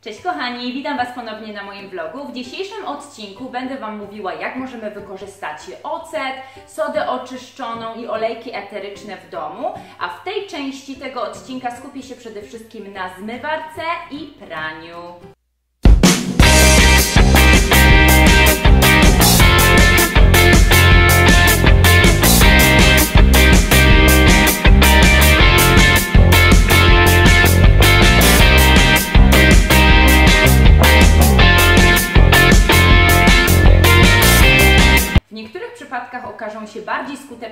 Cześć kochani, witam Was ponownie na moim vlogu. W dzisiejszym odcinku będę Wam mówiła, jak możemy wykorzystać ocet, sodę oczyszczoną i olejki eteryczne w domu, a w tej części tego odcinka skupię się przede wszystkim na zmywarce i praniu.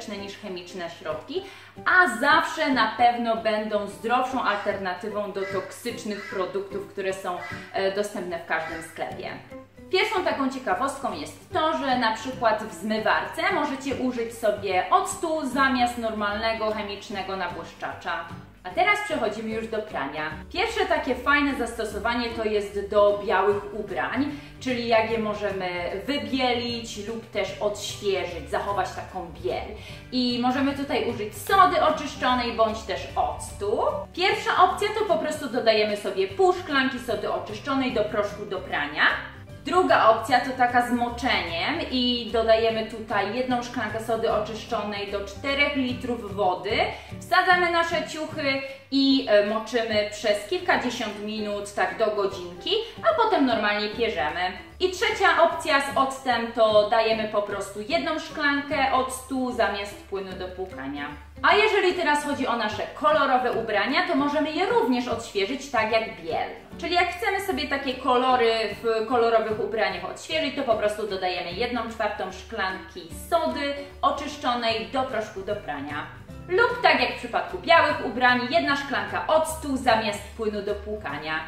Skuteczne niż chemiczne środki, a zawsze na pewno będą zdrowszą alternatywą do toksycznych produktów, które są e, dostępne w każdym sklepie. Pierwszą taką ciekawostką jest to, że na przykład w zmywarce możecie użyć sobie octu zamiast normalnego chemicznego nabłyszczacza. A teraz przechodzimy już do prania. Pierwsze takie fajne zastosowanie to jest do białych ubrań, czyli jak je możemy wybielić lub też odświeżyć, zachować taką biel. I możemy tutaj użyć sody oczyszczonej bądź też octu. Pierwsza opcja to po prostu dodajemy sobie pół szklanki sody oczyszczonej do proszku do prania. Druga opcja to taka z moczeniem i dodajemy tutaj jedną szklankę sody oczyszczonej do 4 litrów wody. Wsadzamy nasze ciuchy i e, moczymy przez kilkadziesiąt minut, tak do godzinki, a potem normalnie pierzemy. I trzecia opcja z octem to dajemy po prostu jedną szklankę octu zamiast płynu do płukania. A jeżeli teraz chodzi o nasze kolorowe ubrania, to możemy je również odświeżyć tak jak biel. Czyli jak chcemy sobie takie kolory w kolorowych ubraniach odświeżyć, to po prostu dodajemy jedną czwartą szklanki sody oczyszczonej do proszku do prania. Lub tak jak w przypadku białych ubrań, jedna szklanka octu zamiast płynu do płukania.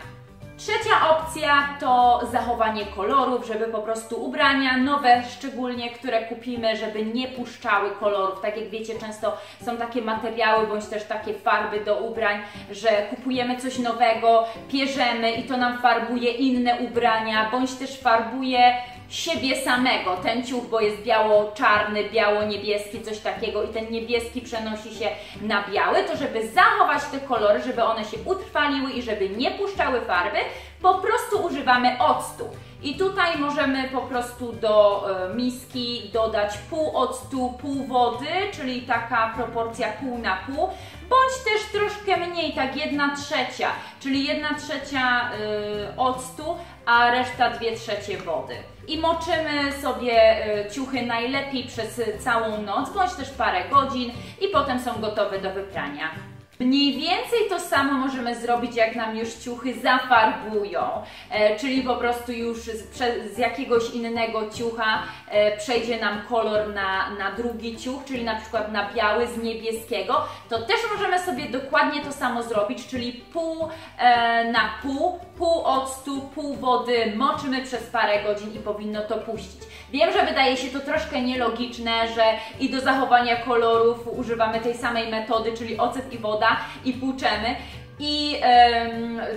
Trzecia opcja to zachowanie kolorów, żeby po prostu ubrania nowe, szczególnie które kupimy, żeby nie puszczały kolorów. Tak jak wiecie, często są takie materiały bądź też takie farby do ubrań, że kupujemy coś nowego, pierzemy i to nam farbuje inne ubrania, bądź też farbuje siebie samego. Ten ciuch, bo jest biało-czarny, biało-niebieski, coś takiego i ten niebieski przenosi się na biały, to żeby zachować te kolory, żeby one się utrwaliły i żeby nie puszczały farby, po prostu używamy octu. I tutaj możemy po prostu do e, miski dodać pół octu, pół wody, czyli taka proporcja pół na pół, bądź też troszkę mniej, tak jedna trzecia, czyli jedna trzecia y, octu, a reszta dwie trzecie wody. I moczymy sobie y, ciuchy najlepiej przez całą noc, bądź też parę godzin i potem są gotowe do wyprania. Mniej więcej to samo możemy zrobić, jak nam już ciuchy zafarbują, e, czyli po prostu już z, z jakiegoś innego ciucha e, przejdzie nam kolor na, na drugi ciuch, czyli na przykład na biały z niebieskiego, to też możemy sobie dokładnie to samo zrobić, czyli pół e, na pół, pół octu, pół wody moczymy przez parę godzin i powinno to puścić. Wiem, że wydaje się to troszkę nielogiczne, że i do zachowania kolorów używamy tej samej metody, czyli ocet i woda, i płuczemy. I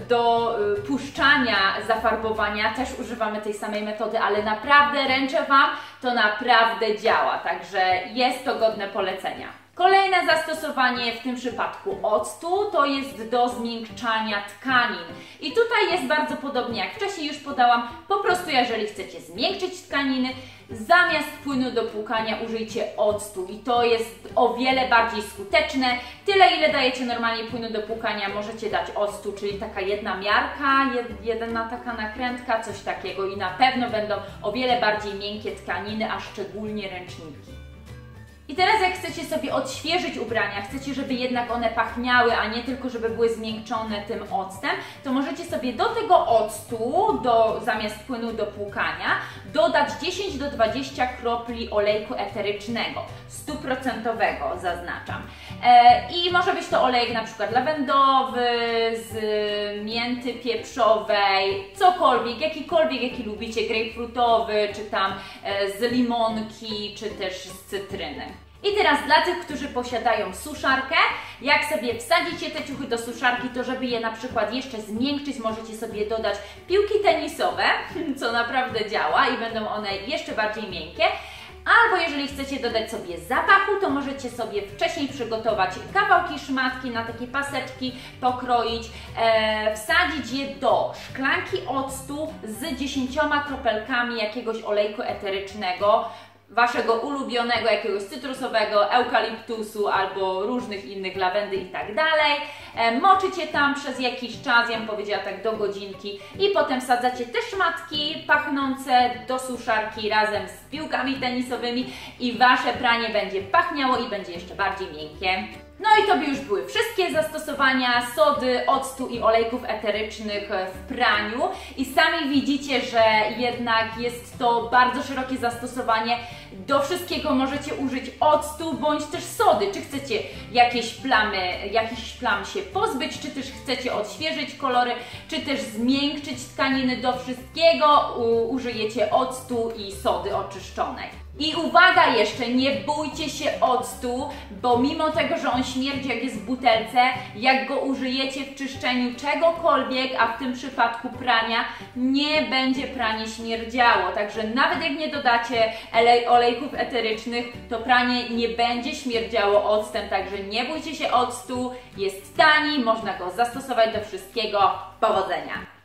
do y, puszczania zafarbowania też używamy tej samej metody, ale naprawdę ręczę Wam, to naprawdę działa, także jest to godne polecenia. Kolejne zastosowanie w tym przypadku octu to jest do zmiękczania tkanin. I tutaj jest bardzo podobnie jak wcześniej już podałam, po prostu jeżeli chcecie zmiękczyć tkaniny, Zamiast płynu do płukania użyjcie octu i to jest o wiele bardziej skuteczne. Tyle ile dajecie normalnie płynu do płukania możecie dać octu, czyli taka jedna miarka, jedna taka nakrętka, coś takiego i na pewno będą o wiele bardziej miękkie tkaniny, a szczególnie ręczniki. I teraz jak chcecie sobie odświeżyć ubrania, chcecie, żeby jednak one pachniały, a nie tylko, żeby były zmiękczone tym octem, to możecie sobie do tego octu, do, zamiast płynu do płukania, dodać 10 do 20 kropli olejku eterycznego, stuprocentowego zaznaczam. E, I może być to olejek na przykład lawendowy, z mięty pieprzowej, cokolwiek, jakikolwiek, jaki lubicie, grapefruitowy, czy tam e, z limonki, czy też z cytryny. I teraz dla tych, którzy posiadają suszarkę, jak sobie wsadzicie te ciuchy do suszarki, to żeby je na przykład jeszcze zmiękczyć, możecie sobie dodać piłki tenisowe, co naprawdę działa i będą one jeszcze bardziej miękkie. Albo jeżeli chcecie dodać sobie zapachu, to możecie sobie wcześniej przygotować kawałki szmatki na takie paseczki, pokroić, e, wsadzić je do szklanki octu z 10 kropelkami jakiegoś olejku eterycznego, waszego ulubionego, jakiegoś cytrusowego, eukaliptusu albo różnych innych lawendy i tak dalej. E, moczycie tam przez jakiś czas, ja bym powiedziała tak do godzinki i potem wsadzacie te szmatki pachnące do suszarki razem z piłkami tenisowymi i wasze pranie będzie pachniało i będzie jeszcze bardziej miękkie. No i to by już były wszystkie zastosowania sody, octu i olejków eterycznych w praniu. I sami widzicie, że jednak jest to bardzo szerokie zastosowanie. Do wszystkiego możecie użyć octu bądź też sody. Czy chcecie jakieś plamy, jakiś plam się pozbyć, czy też chcecie odświeżyć kolory, czy też zmiękczyć tkaniny. Do wszystkiego użyjecie octu i sody oczyszczonej. I uwaga jeszcze, nie bójcie się octu, bo mimo tego, że on śmierdzi jak jest w butelce, jak go użyjecie w czyszczeniu czegokolwiek, a w tym przypadku prania, nie będzie pranie śmierdziało. Także nawet jak nie dodacie olejków eterycznych, to pranie nie będzie śmierdziało octem, także nie bójcie się octu, jest tani, można go zastosować do wszystkiego. Powodzenia!